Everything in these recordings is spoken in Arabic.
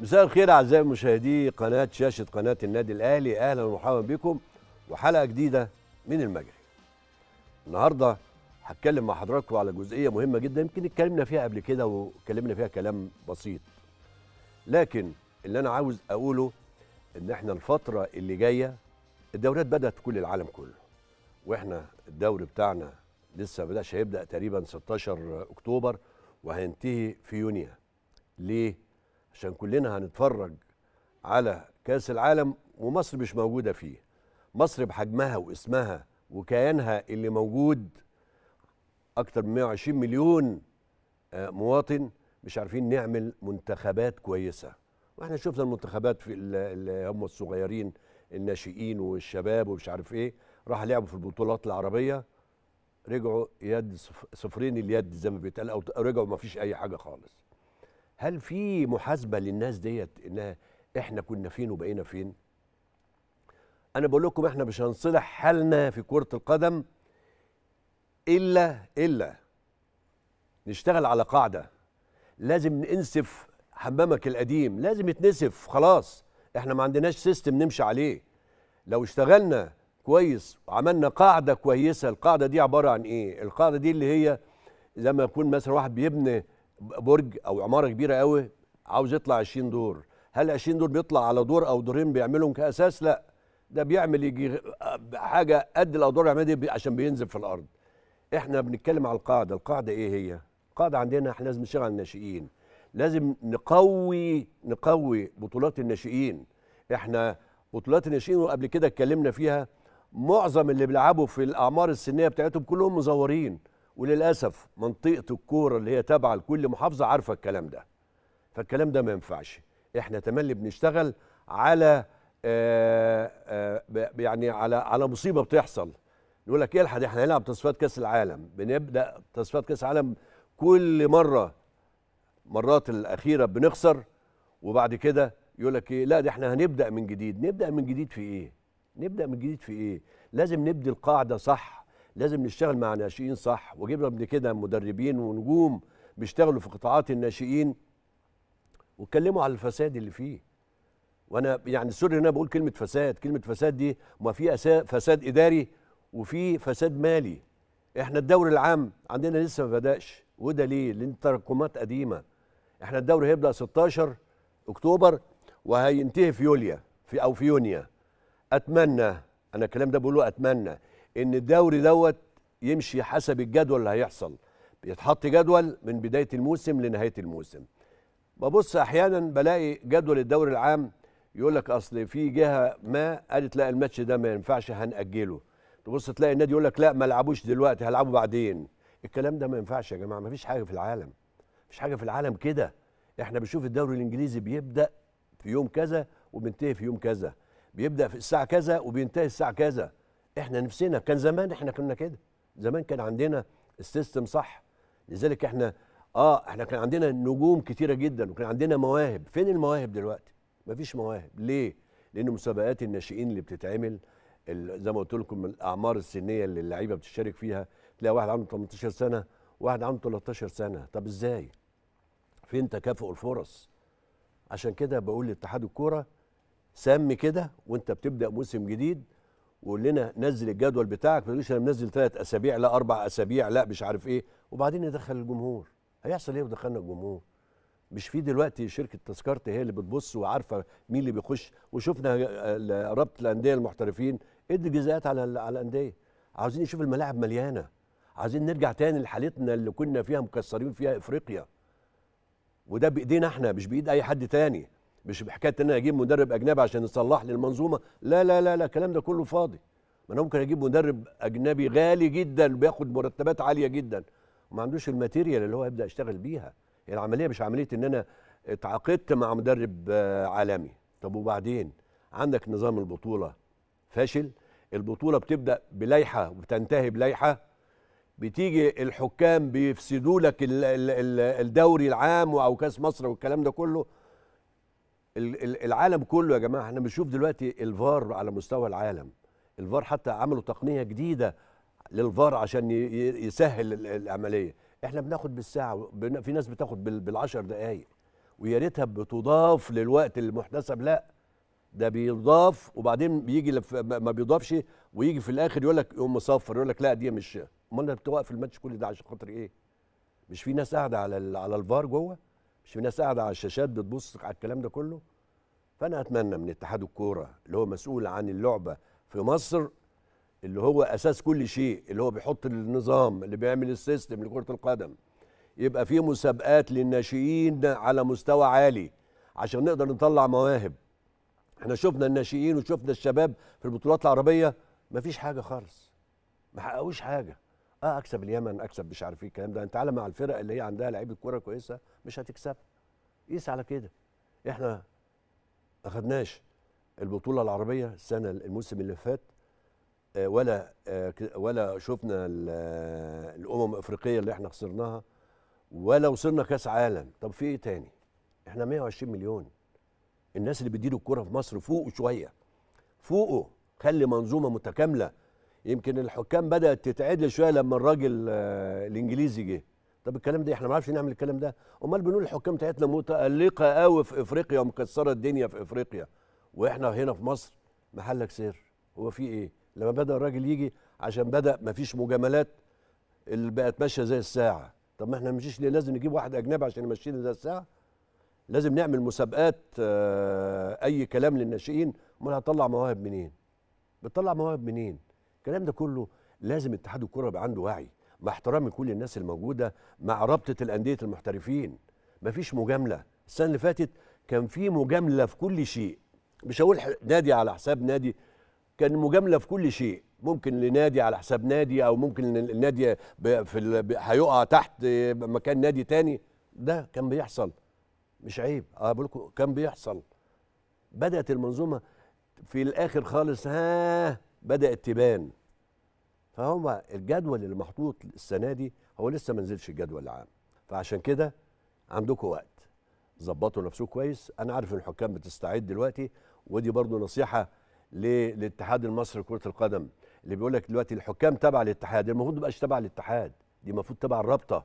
مساء الخير أعزائي مشاهدي قناة شاشة قناة النادي الأهلي أهلا ومرحبا بكم وحلقة جديدة من المجري. النهارده هتكلم مع حضراتكم على جزئية مهمة جدا يمكن اتكلمنا فيها قبل كده واتكلمنا فيها كلام بسيط. لكن اللي أنا عاوز أقوله إن إحنا الفترة اللي جاية الدوريات بدأت في كل العالم كله. وإحنا الدوري بتاعنا لسه ما بدأش هيبدأ تقريبا 16 أكتوبر وهينتهي في يونيو. ليه؟ عشان كلنا هنتفرج على كأس العالم ومصر مش موجودة فيه. مصر بحجمها واسمها وكيانها اللي موجود أكتر من 120 مليون آه، مواطن مش عارفين نعمل منتخبات كويسة. وإحنا شفنا المنتخبات في ال- اللي هم الصغيرين الناشئين والشباب ومش عارف إيه راح لعبوا في البطولات العربية رجعوا يد صف- صفرين اليد زي ما بيتقال أو رجعوا ما فيش أي حاجة خالص. هل في محاسبة للناس ديت انها إحنا كنا فين وبقينا فين؟ أنا بقول لكم إحنا مش هنصلح حالنا في كرة القدم إلا إلا نشتغل على قاعدة. لازم ننسف حمامك القديم لازم يتنسف خلاص. إحنا ما عندناش سيستم نمشي عليه. لو اشتغلنا كويس وعملنا قاعدة كويسة القاعدة دي عبارة عن إيه؟ القاعدة دي اللي هي زي ما يكون مثلا واحد بيبني برج أو عمارة كبيرة قوي عاوز يطلع 20 دور. هل 20 دور بيطلع على دور أو دورين بيعملهم كأساس؟ لا. ده بيعمل يجي حاجة قد الأدوار اللي يعملها دي عشان بينزل في الأرض. إحنا بنتكلم على القاعدة. القاعدة إيه هي؟ القاعدة عندنا إحنا لازم نشتغل على الناشئين. لازم نقوي نقوي بطولات الناشئين. إحنا بطولات الناشئين وقبل كده اتكلمنا فيها معظم اللي بيلعبوا في الأعمار السنية بتاعتهم كلهم مزورين. وللأسف منطقة الكورة اللي هي تابعة لكل محافظة عارفة الكلام ده. فالكلام ده ما ينفعش. إحنا تملي بنشتغل على آه آه ب- يعني على على مصيبة بتحصل. يقول لك الحق إحنا هنلعب تصفيات كأس العالم. بنبدأ تصفيات كأس العالم كل مرة مرات الأخيرة بنخسر وبعد كده يقول لك إيه لا ده إحنا هنبدأ من جديد. نبدأ من جديد في إيه؟ نبدأ من جديد في إيه؟ لازم نبدي القاعدة صح لازم نشتغل مع ناشئين صح؟ وجبنا قبل كده مدربين ونجوم بيشتغلوا في قطاعات الناشئين. واتكلموا على الفساد اللي فيه. وأنا يعني سوري إن أنا بقول كلمة فساد كلمة فساد دي ما في فساد إداري وفي فساد مالي. إحنا الدوري العام عندنا لسه ما بدأش. وده ليه؟ لأن تراكمات قديمة. إحنا الدوري هيبدأ 16 أكتوبر وهينتهي في يوليا في أو في يونيو أتمنى أنا الكلام ده بقوله أتمنى إن الدوري دوت يمشي حسب الجدول اللي هيحصل. بيتحط جدول من بداية الموسم لنهاية الموسم. ببص أحيانا بلاقي جدول الدوري العام يقول لك أصل في جهة ما قالت لا الماتش ده ما ينفعش هنأجله. تبص تلاقي النادي يقول لك لا ما لعبوش دلوقتي هلعبوا بعدين. الكلام ده ما ينفعش يا جماعة ما فيش حاجة في العالم. مفيش حاجة في العالم كده. إحنا بنشوف الدوري الإنجليزي بيبدأ في يوم كذا وبينتهي في يوم كذا. بيبدأ في الساعة كذا وبينتهي الساعة كذا. إحنا نفسنا كان زمان إحنا كنا كده. زمان كان عندنا السيستم صح. لذلك إحنا آه إحنا كان عندنا نجوم كتيرة جدا وكان عندنا مواهب. فين المواهب دلوقتي؟ مفيش مواهب. ليه؟ لأن مسابقات الناشئين اللي بتتعمل زي ما قلت لكم الأعمار السنية اللي اللعيبة بتشترك فيها. تلاقي واحد عنده 18 سنة واحد عنده 13 سنة. طب إزاي؟ فين تكافؤ الفرص؟ عشان كده بقول لاتحاد الكورة سمي كده وأنت بتبدأ موسم جديد وقول لنا نزل الجدول بتاعك ما تقوليش أنا منزل ثلاث أسابيع لا أربع أسابيع لا مش عارف إيه. وبعدين ندخل الجمهور. هيحصل إيه ودخلنا الجمهور؟ مش في دلوقتي شركة تذكرتي هي اللي بتبص وعارفة مين اللي بيخش. وشفنا ال- رابطه الأندية المحترفين ادي جزاءات على على الأندية. عاوزين نشوف الملاعب مليانة. عايزين نرجع تاني لحالتنا اللي كنا فيها مكسرين فيها إفريقيا. وده بإيدينا إحنا مش بإيد أي حد تاني. مش بحكاية إن أنا أجيب مدرب أجنبي عشان يصلح لي المنظومة. لا لا لا لا الكلام ده كله فاضي. ما أنا ممكن أجيب مدرب أجنبي غالي جدا بياخد مرتبات عالية جدا. وما عندوش الماتيريال اللي هو يبدأ يشتغل بيها. العملية مش عملية إن أنا اتعاقدت مع مدرب آه، عالمي. طب وبعدين؟ عندك نظام البطولة فاشل. البطولة بتبدأ بلائحة وبتنتهي بلائحة. بتيجي الحكام بيفسدوا لك ال- ال- ال- الدوري العام أو كأس مصر والكلام ده كله. العالم كله يا جماعة إحنا بنشوف دلوقتي الفار على مستوى العالم الفار حتى عملوا تقنية جديدة للفار عشان يسهل ال- العملية إحنا بناخد بالساعة في ناس بتاخد بال- بالعشر دقائق ويا ريتها بتضاف للوقت المحتسب لا ده بيضاف وبعدين بيجي. ما بيضافش ويجي في الآخر يقول لك يقوم مصفر يقول لك لا دي مش امال انت بتوقف الماتش كل ده عشان خاطر إيه؟ مش في ناس قاعدة على. على الفار جوه؟ مش في ناس قاعدة على الشاشات بتبص على الكلام ده كله؟ فأنا أتمنى من اتحاد الكورة اللي هو مسؤول عن اللعبة في مصر اللي هو أساس كل شيء اللي هو بيحط النظام اللي بيعمل السيستم لكرة القدم يبقى في مسابقات للناشئين على مستوى عالي عشان نقدر نطلع مواهب إحنا شفنا الناشئين وشفنا الشباب في البطولات العربية مفيش حاجة خالص ما حققوش حاجة آه أكسب اليمن أكسب مش عارف إيه الكلام ده. أنت تعالى مع الفرق اللي هي عندها لعيبة كورة كويسة مش هتكسب قيس على كده. إحنا ما خدناش البطولة العربية السنة الموسم اللي فات آه، ولا آه، ولا شفنا آه، الأمم الأفريقية اللي إحنا خسرناها ولا وصلنا كأس عالم. طب في إيه تاني؟ إحنا 120 مليون. الناس اللي بيديروا الكورة في مصر فوقوا شوية. فوقوا. خلي منظومة متكاملة. يمكن الحكام بدأت تتعدل شوية لما الراجل الإنجليزي جه. طب الكلام ده إحنا ما نعرفش نعمل الكلام ده؟ أمال بنقول الحكام بتاعتنا متالقه قوي في إفريقيا ومكسره الدنيا في إفريقيا. وإحنا هنا في مصر محلك سر. هو في إيه؟ لما بدأ الراجل يجي عشان بدأ مفيش مجاملات اللي بقت ماشية زي الساعة. طب ما إحنا مشيش ليه؟ لازم نجيب واحد أجنبي عشان يمشينا زي الساعة. لازم نعمل مسابقات آه، أي كلام للناشئين. أمال هتطلع مواهب منين؟ بتطلع مواهب منين؟ الكلام ده كله لازم اتحاد الكره يبقى عنده وعي مع احترامي لكل الناس الموجوده مع رابطه الانديه المحترفين مفيش مجامله السنة اللي فاتت كان في مجامله في كل شيء مش هقول نادي على حساب نادي كان مجامله في كل شيء ممكن لنادي على حساب نادي أو ممكن النادي في هيقع تحت مكان نادي تاني. ده كان بيحصل. مش عيب. أه بقول لكم كان بيحصل. بدأت المنظومة في الآخر خالص. ها؟ بدات تبان فهو الجدول اللي محطوط السنة دي هو لسه ما نزلش الجدول العام. فعشان كده عندكم وقت. ظبطوا نفسكم كويس. أنا عارف إن الحكام بتستعد دلوقتي ودي برضو نصيحة للاتحاد المصري لكرة القدم اللي بيقول لك دلوقتي الحكام تبع الاتحاد المفروض ما تبع الاتحاد. دي المفروض تبع الرابطة.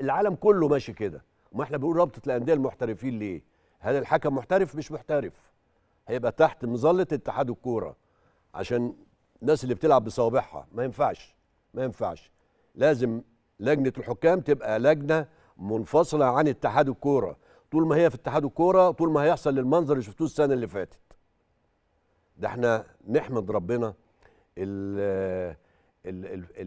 العالم كله ماشي كده. ما إحنا بنقول رابطة الأندية المحترفين ليه؟ هل الحكم محترف؟ مش محترف. هيبقى تحت مظلة اتحاد الكورة. عشان الناس اللي بتلعب بصوابعها. ما ينفعش ما ينفعش. لازم لجنة الحكام تبقى لجنة منفصلة عن اتحاد الكورة. طول ما هي في اتحاد الكورة طول ما هيحصل المنظر اللي شفتوه السنة اللي فاتت. ده إحنا نحمد ربنا اللي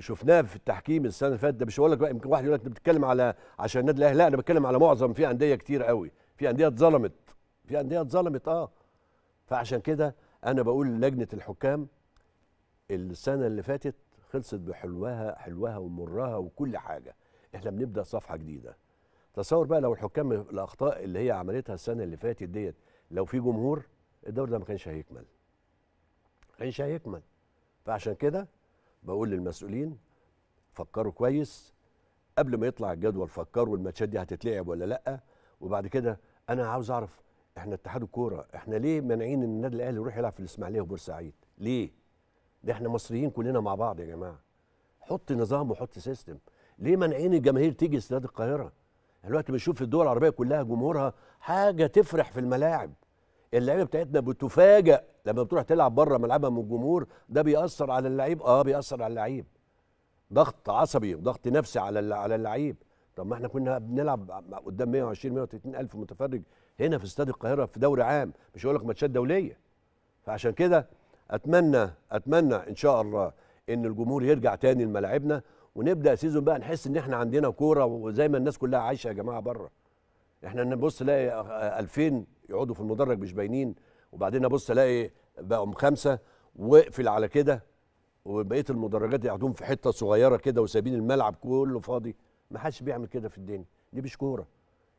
شفناه في التحكيم السنة اللي فاتت ده. مش هقول لك يمكن واحد يقول لك أنت بتتكلم على عشان النادي الأهلي. لا أنا بتكلم على معظم في أندية كتير قوي. في أندية اتظلمت. في أندية اتظلمت آه. فعشان كده أنا بقول لجنة الحكام السنة اللي فاتت خلصت بحلوها حلوها ومرها وكل حاجة. إحنا بنبدأ صفحة جديدة. تصور بقى لو الحكام الأخطاء اللي هي عملتها السنة اللي فاتت ديت لو في جمهور الدوري ده ما كانش هيكمل. ما كانش هيكمل. فعشان كده بقول للمسؤولين فكروا كويس. قبل ما يطلع الجدول فكروا الماتشات دي هتتلعب ولا لأ. وبعد كده أنا عاوز أعرف إحنا اتحاد الكورة إحنا ليه مانعين إن النادي الأهلي يروح يلعب في الإسماعيلية وبورسعيد؟ ليه؟ ده إحنا مصريين كلنا مع بعض يا جماعة. حط نظام وحط سيستم ليه مانعين الجماهير تيجي استاد القاهرة؟ دلوقتي بنشوف في الدول العربية كلها جمهورها حاجة تفرح في الملاعب. اللعيبة بتاعتنا بتفاجئ لما بتروح تلعب بره ملعبها من الجمهور. ده بيأثر على اللعيب؟ آه بيأثر على اللعيب. ضغط عصبي وضغط نفسي على على اللعيب. طب ما إحنا كنا بنلعب قدام 120 130 ألف متفرج هنا في استاد القاهرة في دوري عام. مش هقول لك ماتشات دولية. فعشان كده أتمنى أتمنى إن شاء الله إن الجمهور يرجع تاني لملاعبنا ونبدأ سيزون بقى نحس إن إحنا عندنا كورة وزي ما الناس كلها عايشة يا جماعة بره. إحنا نبص نلاقي 2000 يقعدوا في المدرج مش باينين وبعدين ابص الاقي بقوا خمسة واقفل على كده وبقية المدرجات يقعدون في حتة صغيرة كده وسايبين الملعب كله فاضي. ما حدش بيعمل كده في الدنيا. دي مش كورة.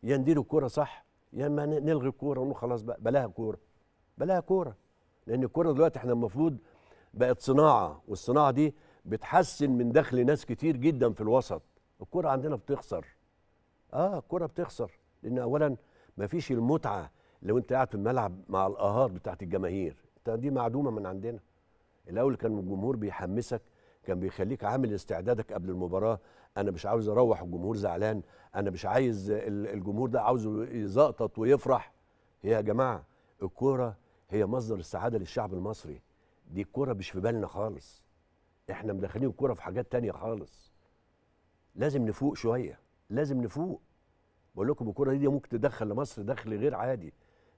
يا ندير الكورة صح يا أما نلغي الكورة ونقول خلاص بقى. بلاها كورة. بلاها كورة. لأن الكورة دلوقتي إحنا المفروض بقت صناعة والصناعة دي بتحسن من دخل ناس كتير جدا في الوسط. الكورة عندنا بتخسر. آه الكورة بتخسر. لأن اولا ما فيش المتعة لو أنت قاعد في الملعب مع الاهات بتاعت الجماهير. دي معدومة من عندنا. الأول كان الجمهور بيحمسك كان بيخليك عامل استعدادك قبل المباراة. أنا مش عاوز أروح الجمهور زعلان. أنا مش عايز ال- الجمهور ده عاوزه يزقطط ويفرح. هي يا جماعة الكورة هي مصدر السعادة للشعب المصري. دي الكوره مش في بالنا خالص. إحنا مدخلين الكوره في حاجات تانية خالص. لازم نفوق شوية. لازم نفوق. بقول لكم الكورة دي ممكن تدخل لمصر دخل غير عادي.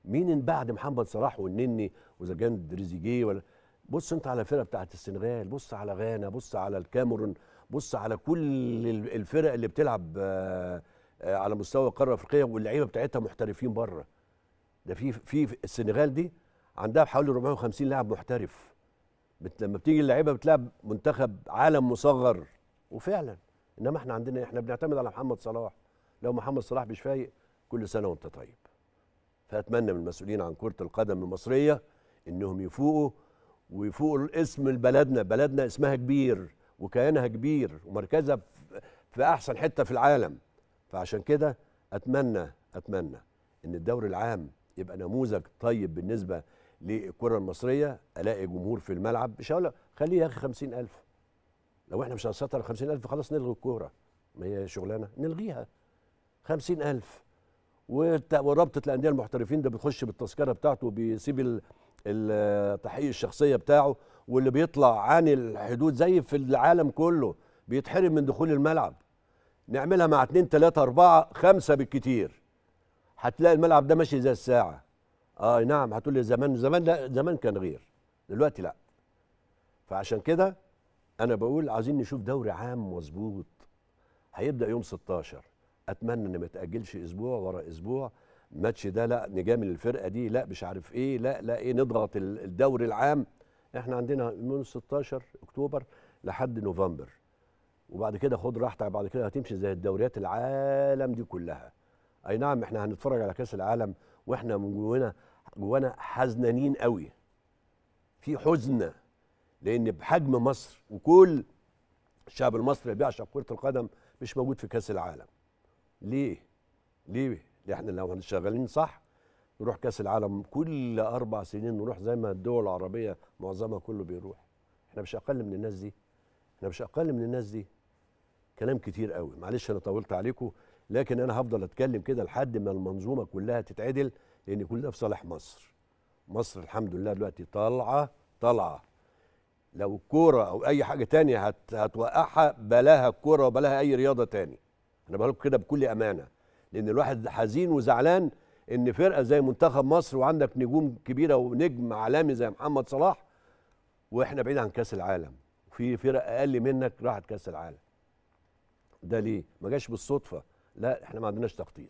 مين بعد محمد صلاح والنني وإذا كان تريزيجيه ولا بص أنت على الفرقة بتاعت السنغال بص على غانا بص على الكاميرون بص على كل ال- الفرق اللي بتلعب آه، على مستوى القارة الأفريقية واللعيبة بتاعتها محترفين بره. ده في في السنغال دي عندها حوالي 450 لاعب محترف. بت- لما بتيجي اللعيبة بتلعب منتخب عالم مصغر. وفعلا. إنما إحنا عندنا إحنا بنعتمد على محمد صلاح. لو محمد صلاح مش فايق كل سنة وأنت طيب. فأتمنى من المسؤولين عن كرة القدم المصرية إنهم يفوقوا ويفوقوا الاسم لبلدنا. بلدنا اسمها كبير وكيانها كبير ومركزها في أحسن حتة في العالم. فعشان كده اتمنى أتمنى إن الدوري العام يبقى نموذج طيب بالنسبة للكرة المصرية ألاقي جمهور في الملعب. مش هقول خليه يا أخي 50000 لو إحنا مش هنسيطر على 50000 خلاص نلغي الكورة. ما هي شغلانة. نلغيها. 50000 والت- ورابطة الأندية المحترفين ده بيخش بالتذكرة بتاعته بيسيب ال- ال- تحقيق الشخصية بتاعه. واللي بيطلع عن الحدود زي في العالم كله بيتحرم من دخول الملعب. نعملها مع اتنين تلاتة أربعة خمسة بالكتير. هتلاقي الملعب ده ماشي زي الساعة. آه نعم هتقول لي زمان زمان لا زمان كان غير دلوقتي لا. فعشان كده أنا بقول عايزين نشوف دوري عام مظبوط. هيبدأ يوم 16 أتمنى إن ما يتاجلش أسبوع ورا أسبوع. الماتش ده لا نجامل الفرقة دي لا مش عارف إيه لا لا إيه نضغط ال- الدوري العام. إحنا عندنا من 16 أكتوبر لحد نوفمبر. وبعد كده خد راحتك بعد كده هتمشي زي الدوريات العالم دي كلها. أي نعم إحنا هنتفرج على كأس العالم وإحنا من جوانا جوانا حزنانين قوي. في حزن لأن بحجم مصر وكل الشعب المصري بيعشق كرة القدم مش موجود في كأس العالم. ليه؟ ليه؟ إحنا لو هنشغلين صح نروح كأس العالم كل أربع سنين نروح زي ما الدول العربية معظمها كله بيروح. إحنا مش أقل من الناس دي. إحنا مش أقل من الناس دي. كلام كتير قوي. معلش أنا طولت عليكم لكن أنا هفضل أتكلم كده لحد ما المنظومة كلها تتعدل. لأن كل ده في صالح مصر. مصر الحمد لله دلوقتي طالعة طالعة. لو الكوره أو أي حاجة تانية هت هتوقعها بلاها الكوره وبلاها أي رياضة تاني. أنا بقول كده بكل أمانة. لأن الواحد حزين وزعلان إن فرقة زي منتخب مصر وعندك نجوم كبيرة ونجم عالمي زي محمد صلاح وإحنا بعيد عن كأس العالم. في فرق أقل منك راحت كأس العالم. ده ليه؟ ما جاش بالصدفة. لا إحنا ما عندناش تخطيط.